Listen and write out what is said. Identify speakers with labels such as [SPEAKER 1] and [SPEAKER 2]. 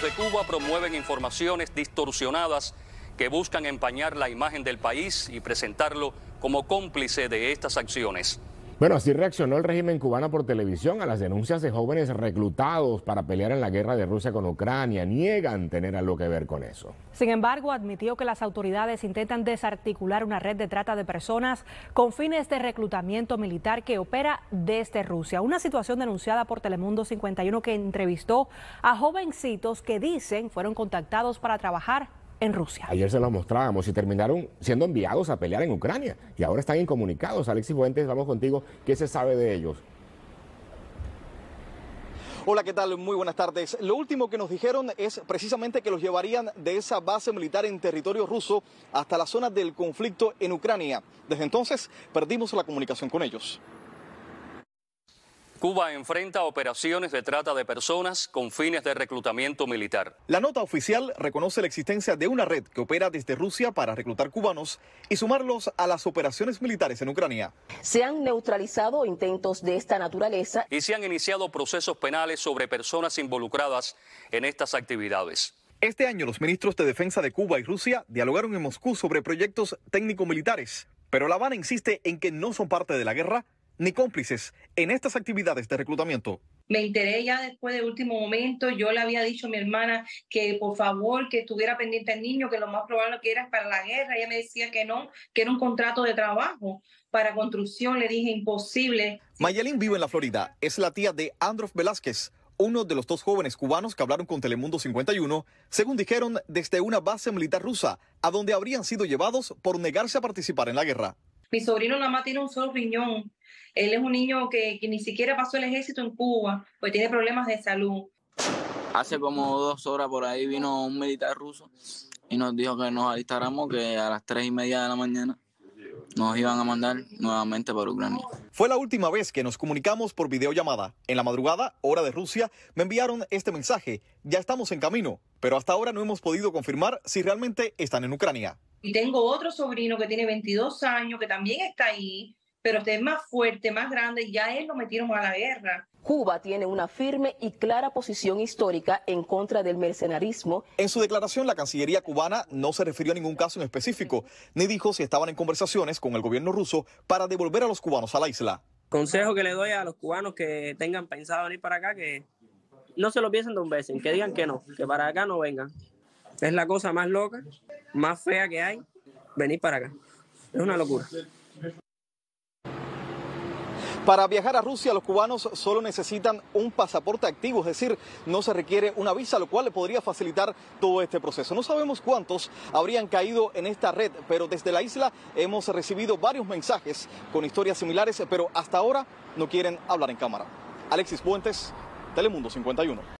[SPEAKER 1] de Cuba promueven informaciones distorsionadas que buscan empañar la imagen del país y presentarlo como cómplice de estas acciones.
[SPEAKER 2] Bueno, así reaccionó el régimen cubano por televisión a las denuncias de jóvenes reclutados para pelear en la guerra de Rusia con Ucrania. Niegan tener algo que ver con eso.
[SPEAKER 3] Sin embargo, admitió que las autoridades intentan desarticular una red de trata de personas con fines de reclutamiento militar que opera desde Rusia. Una situación denunciada por Telemundo 51 que entrevistó a jovencitos que dicen fueron contactados para trabajar en Rusia.
[SPEAKER 2] Ayer se los mostrábamos y terminaron siendo enviados a pelear en Ucrania y ahora están incomunicados. Alexis Fuentes, vamos contigo. ¿Qué se sabe de ellos?
[SPEAKER 4] Hola, ¿qué tal? Muy buenas tardes. Lo último que nos dijeron es precisamente que los llevarían de esa base militar en territorio ruso hasta la zona del conflicto en Ucrania. Desde entonces perdimos la comunicación con ellos.
[SPEAKER 1] Cuba enfrenta operaciones de trata de personas con fines de reclutamiento militar.
[SPEAKER 4] La nota oficial reconoce la existencia de una red que opera desde Rusia para reclutar cubanos y sumarlos a las operaciones militares en Ucrania.
[SPEAKER 5] Se han neutralizado intentos de esta naturaleza
[SPEAKER 1] y se han iniciado procesos penales sobre personas involucradas en estas actividades.
[SPEAKER 4] Este año los ministros de Defensa de Cuba y Rusia dialogaron en Moscú sobre proyectos técnico-militares, pero La Habana insiste en que no son parte de la guerra ni cómplices en estas actividades de reclutamiento.
[SPEAKER 6] Me enteré ya después de último momento, yo le había dicho a mi hermana que por favor que estuviera pendiente el niño, que lo más probable que era para la guerra, ella me decía que no, que era un contrato de trabajo para construcción, le dije imposible.
[SPEAKER 4] Mayelín vive en la Florida, es la tía de Andros Velázquez, uno de los dos jóvenes cubanos que hablaron con Telemundo 51, según dijeron, desde una base militar rusa, a donde habrían sido llevados por negarse a participar en la guerra.
[SPEAKER 6] Mi sobrino nada más tiene un solo riñón. Él es un niño que, ni siquiera pasó el ejército en Cuba, pues tiene problemas de salud.
[SPEAKER 7] Hace como dos horas por ahí vino un militar ruso y nos dijo que nos alistáramos, que a las tres y media de la mañana nos iban a mandar nuevamente para Ucrania.
[SPEAKER 4] Fue la última vez que nos comunicamos por videollamada. En la madrugada, hora de Rusia, me enviaron este mensaje. Ya estamos en camino, pero hasta ahora no hemos podido confirmar si realmente están en Ucrania.
[SPEAKER 6] Y tengo otro sobrino que tiene 22 años, que también está ahí, pero este es más fuerte, más grande, ya él lo metieron a la guerra.
[SPEAKER 5] Cuba tiene una firme y clara posición histórica en contra del mercenarismo.
[SPEAKER 4] En su declaración, la Cancillería cubana no se refirió a ningún caso en específico, ni dijo si estaban en conversaciones con el gobierno ruso para devolver a los cubanos a la isla.
[SPEAKER 8] Consejo que le doy a los cubanos que tengan pensado venir para acá, que no se lo piensen dos veces, que digan que no, que para acá no vengan. Es la cosa más loca, más fea que hay, venir para acá. Es una locura.
[SPEAKER 4] Para viajar a Rusia, los cubanos solo necesitan un pasaporte activo, es decir, no se requiere una visa, lo cual le podría facilitar todo este proceso. No sabemos cuántos habrían caído en esta red, pero desde la isla hemos recibido varios mensajes con historias similares, pero hasta ahora no quieren hablar en cámara. Alexis Puentes, Telemundo 51.